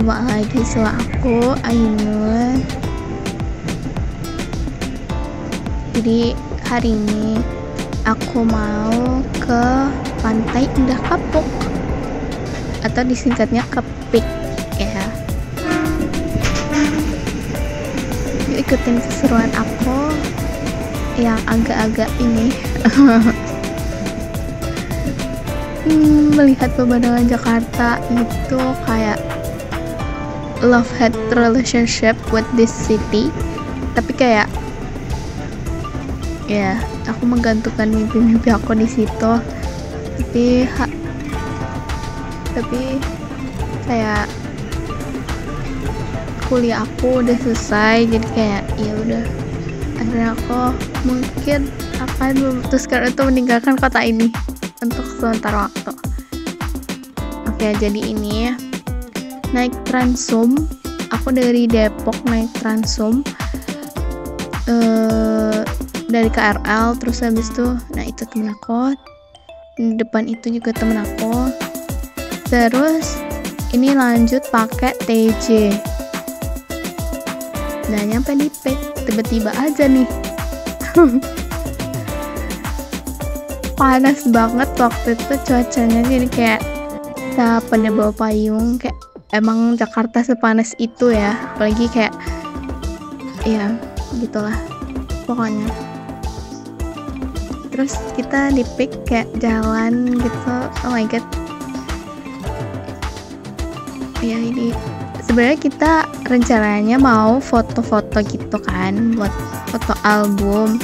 Ketemu lagi sama aku Ainun Jadi hari ini Aku mau ke Pantai Indah Kapuk Atau disingkatnya Kepik ya. Yuk ikutin keseruan aku Yang agak-agak ini. Hmm, melihat pemandangan Jakarta itu kayak love hate relationship with this city. Tapi kayak ya aku menggantungkan mimpi-mimpi aku di situ. Tapi ha, tapi kayak kuliah aku udah selesai jadi kayak ya udah. Akhirnya aku mungkin akan memutuskan untuk meninggalkan kota ini untuk sementara waktu. Oke jadi ini naik transum. Aku dari Depok naik transum. Uh, dari KRL terus habis itu nah itu temen aku. Di depan itu juga temen aku. Terus ini lanjut pakai TJ nah nyampe di tiba-tiba aja nih. Panas banget waktu itu cuacanya jadi kayak kita pada bawa payung? Kayak emang Jakarta sepanas itu ya. Apalagi kayak ya gitulah pokoknya. Terus kita di pick kayak jalan gitu. Oh my god. Ya ini. Sebenarnya kita rencananya mau foto-foto gitu kan buat foto album.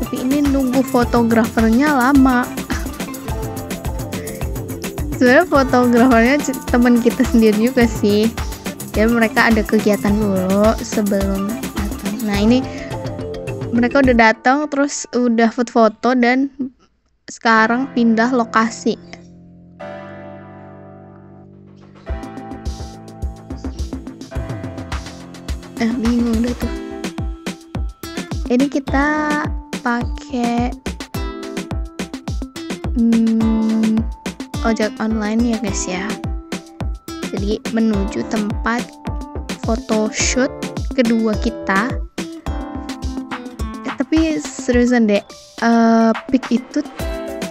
Tapi ini nunggu fotografernya lama sebenarnya fotografernya teman kita sendiri juga sih. Ya mereka ada kegiatan dulu sebelum datang. Nah ini mereka udah datang terus udah foto-foto dan sekarang pindah lokasi. Eh bingung deh tuh. Ini kita pakai hmm, ojek online ya guys ya. Jadi menuju tempat photoshoot kedua kita. Eh, tapi seriusan deh uh, pic itu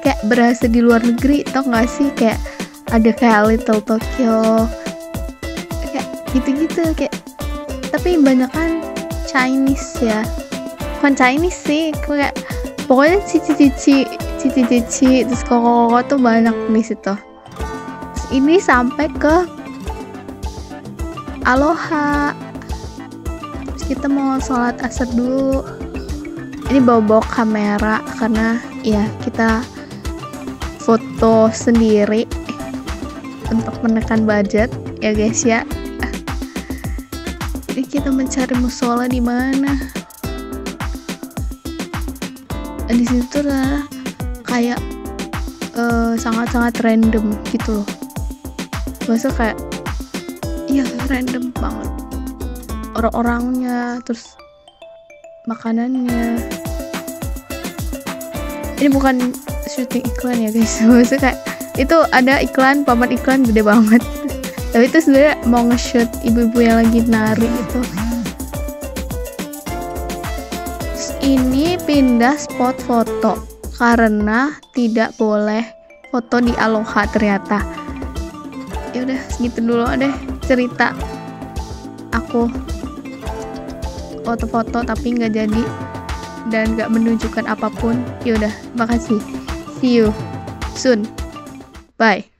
kayak berasa di luar negeri tau gak sih? Kayak ada kayak Little Tokyo kayak gitu-gitu kayak tapi banyak kan Chinese ya. Bukan Chinese sih kayak pokoknya cici-cici cici-cici terus koko-koko tuh banyak di situ. Ini sampai ke Aloha. Terus kita mau sholat asar dulu. Ini bawa-bawa kamera karena ya kita foto sendiri untuk menekan budget ya guys ya. Jadi kita mencari musola di mana? Di situ adalah kayak sangat-sangat uh, random gitu loh. Masa kayak iya random banget. Orang-orangnya terus makanannya. Ini bukan syuting iklan ya guys. Maksudnya kayak itu ada iklan papan iklan gede banget. Tapi itu sebenarnya mau nge-shoot ibu-ibu yang lagi nari itu ini pindah spot foto karena tidak boleh foto di Aloha ternyata. Ya udah segitu dulu deh cerita aku. Foto-foto tapi nggak jadi dan nggak menunjukkan apa pun. Ya udah makasih. See you soon. Bye